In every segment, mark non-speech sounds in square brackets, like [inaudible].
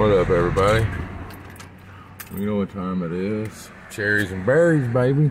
What up, everybody? You know what time it is? Cherries and berries, baby.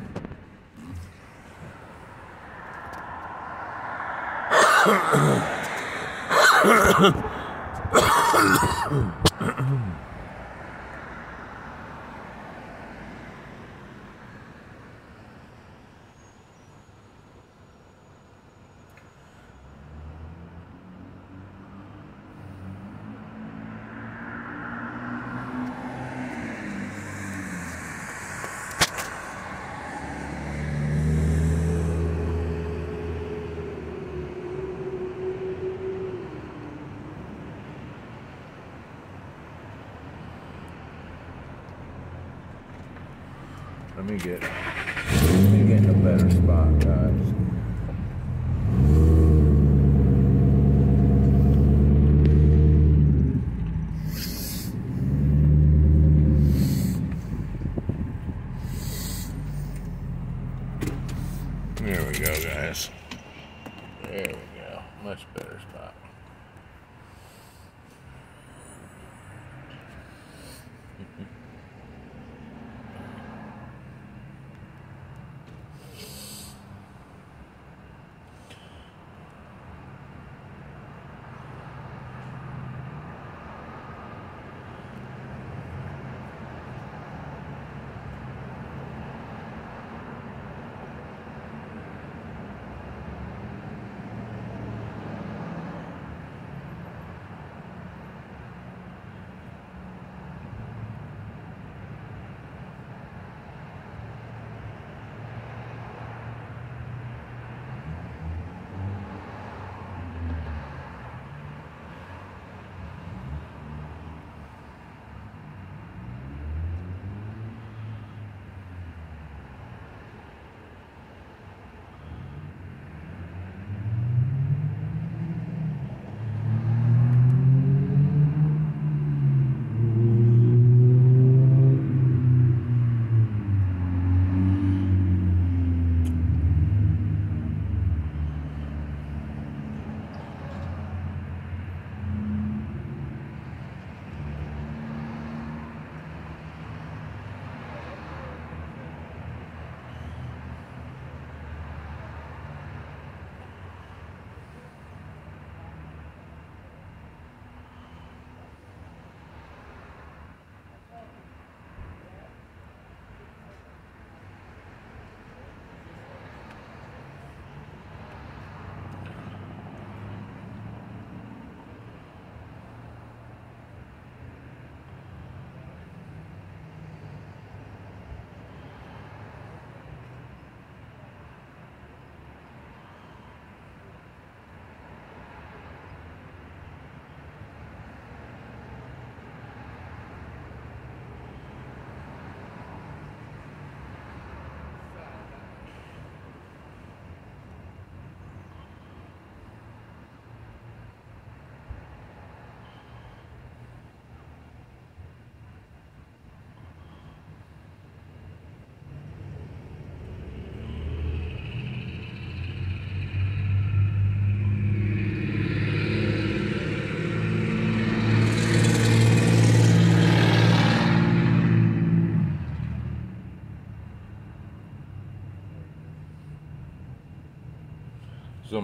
Let me get let me get in a better spot, guys.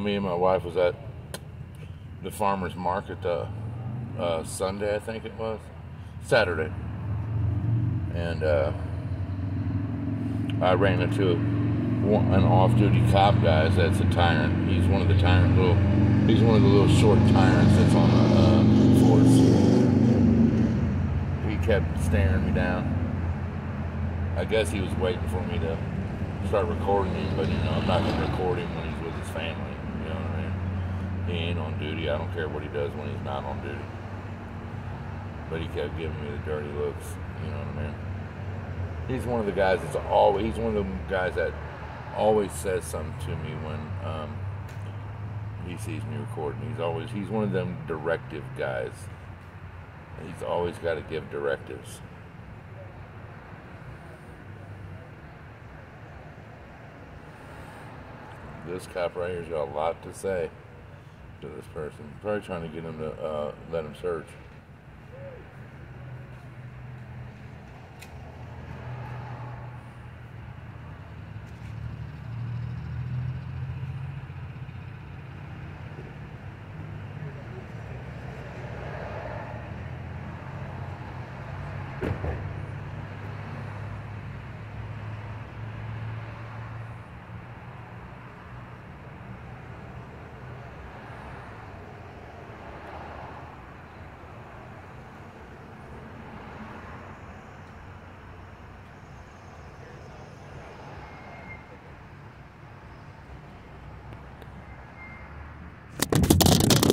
Me and my wife was at the farmers market uh, uh, Sunday, I think it was Saturday, and uh, I ran into an off-duty cop guy that's a tyrant. He's one of the tyrant little. He's one of the little short tyrants that's on the uh, force. He kept staring me down. I guess he was waiting for me to start recording him, but you know I'm not gonna record him when he's with his family. You know what I mean? He ain't on duty. I don't care what he does when he's not on duty. But he kept giving me the dirty looks. You know what I mean? He's one of the guys that's always. He's one of the guys that always says something to me when um, he sees me recording. He's always. He's one of them directive guys. He's always got to give directives. This cop right here's got a lot to say to this person. Probably trying to get him to uh, let him search.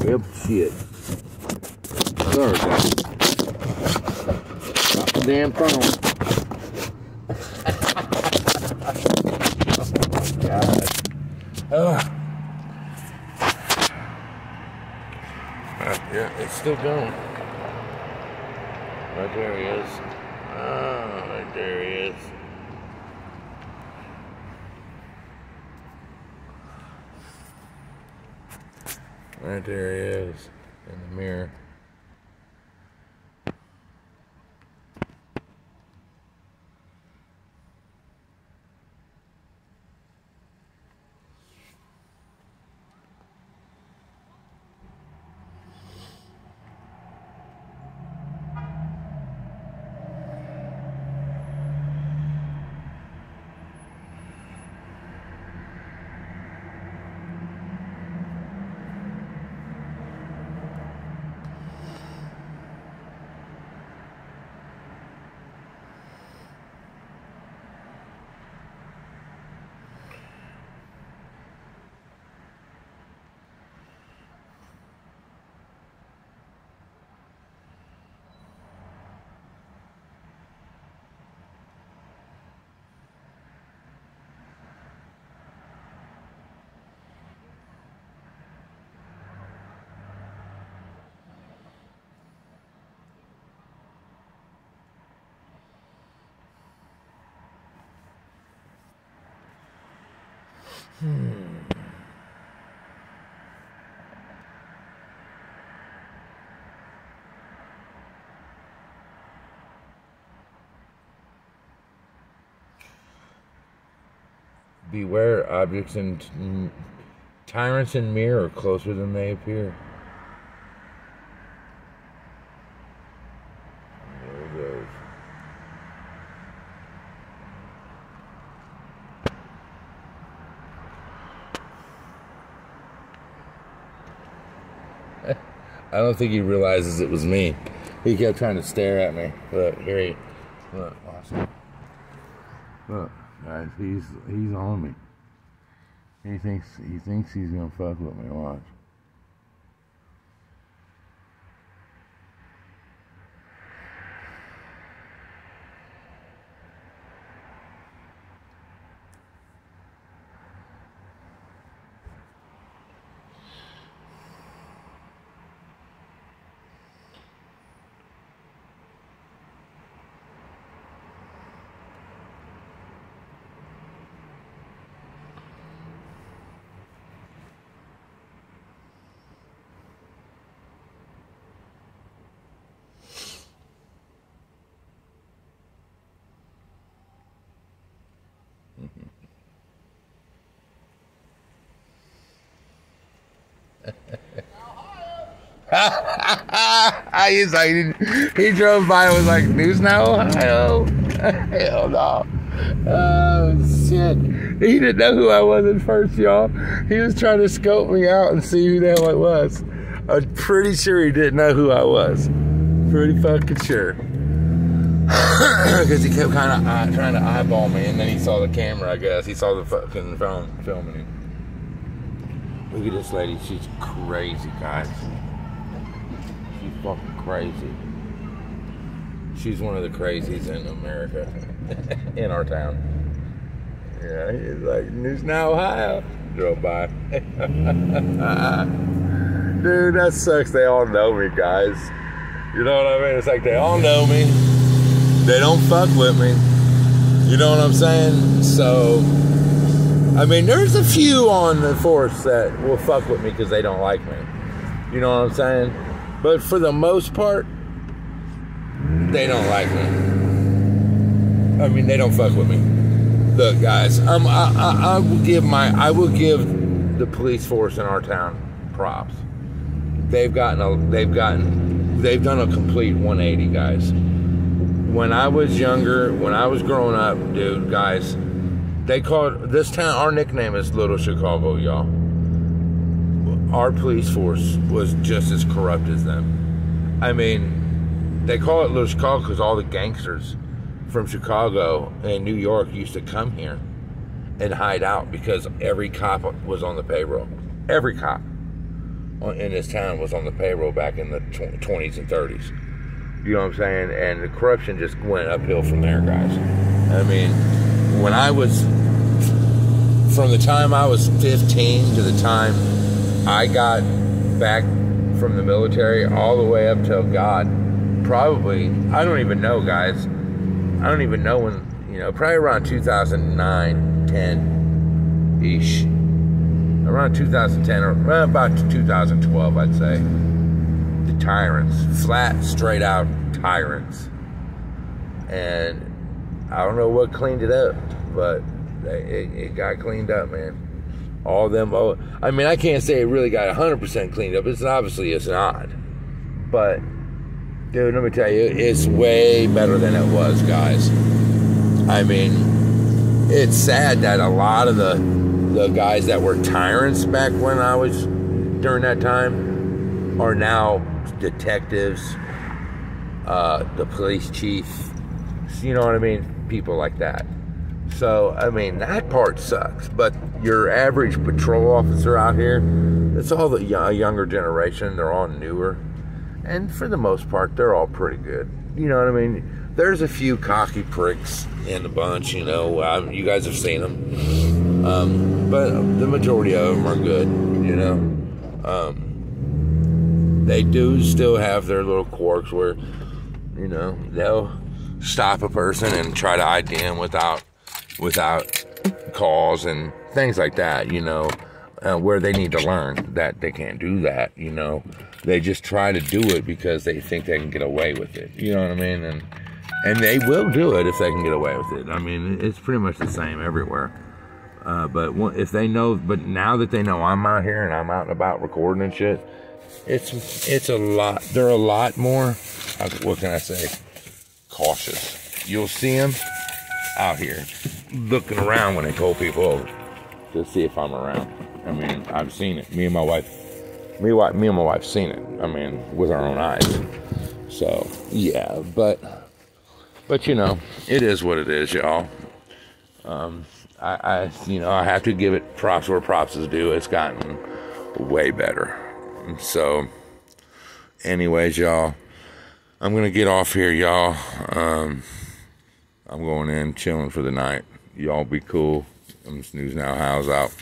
Yep, shit. Sorry, guys. Drop the damn phone. God. [laughs] Ugh. Uh, yeah, it's still going. Right there he is. Ah, right there he is. Right there he is in the mirror. Hmm. Beware, objects and tyrants in mirror closer than they appear. There it goes. I don't think he realizes it was me. He kept trying to stare at me. Look, here he. Look, watch him. Look, guys, he's he's on me. He thinks he thinks he's gonna fuck with me. Watch. Mm-hmm. [laughs] He's like, he drove by and was like, News Now, Ohio. [laughs] Hell no. Oh, shit. He didn't know who I was at first, y'all. He was trying to scope me out and see who the hell it was. I'm pretty sure he didn't know who I was. Pretty fucking sure. Because he kept kind of trying to eyeball me, and then he saw the camera, I guess. He saw the fucking phone filming him. Look at this lady. She's crazy, guys. She's fucking crazy. She's one of the crazies in America, [laughs] in our town. Yeah, he's like, News Now, Ohio. Drove by. [laughs] Dude, that sucks. They all know me, guys. You know what I mean? It's like they all know me. They don't fuck with me. You know what I'm saying? So, I mean, there's a few on the force that will fuck with me because they don't like me. You know what I'm saying? But for the most part, they don't like me. I mean, they don't fuck with me. Look, guys, um, I, I, I will give my, I will give the police force in our town props. They've gotten a, they've gotten, they've done a complete 180, guys. When I was younger, when I was growing up, dude, guys, they called this town. Our nickname is Little Chicago, y'all. Our police force was just as corrupt as them. I mean, they call it Little Chicago because all the gangsters from Chicago and New York used to come here and hide out because every cop was on the payroll. Every cop in this town was on the payroll back in the 20s and 30s. You know what I'm saying? And the corruption just went uphill from there, guys. I mean, when I was, from the time I was 15 to the time I got back from the military, all the way up till God, probably, I don't even know, guys. I don't even know when, you know, probably around 2009, 10 ish around 2010 or about 2012, I'd say. The tyrants, flat, straight out tyrants, and I don't know what cleaned it up, but it, it got cleaned up, man. All them, oh, I mean, I can't say it really got 100% cleaned up. It's obviously it's not, but dude, let me tell you, it's way better than it was, guys. I mean, it's sad that a lot of the the guys that were tyrants back when I was during that time are now detectives, uh, the police chief, you know what I mean? People like that. So, I mean, that part sucks. But your average patrol officer out here, it's all the younger generation. They're all newer. And for the most part, they're all pretty good. You know what I mean? There's a few cocky pricks in the bunch, you know. Um, you guys have seen them um, but the majority of them are good, you know. Um, they do still have their little quirks where, you know, they'll stop a person and try to ID him without without calls and things like that, you know, uh, where they need to learn that they can't do that, you know. They just try to do it because they think they can get away with it. You know what I mean? And and they will do it if they can get away with it. I mean, it's pretty much the same everywhere. Uh, but if they know, but now that they know I'm out here and I'm out and about recording and shit, it's it's a lot. They're a lot more. What can I say? Cautious. You'll see them out here looking around when they call people over to see if I'm around. I mean, I've seen it. Me and my wife, me, me and my wife seen it. I mean, with our own eyes. So yeah, but but you know, it is what it is, y'all. Um, I, I, you know, I have to give it props where props is due. It's gotten way better. So, anyways, y'all, I'm gonna get off here, y'all. Um, I'm going in, chilling for the night. Y'all be cool. I'm Snooze Now How's out.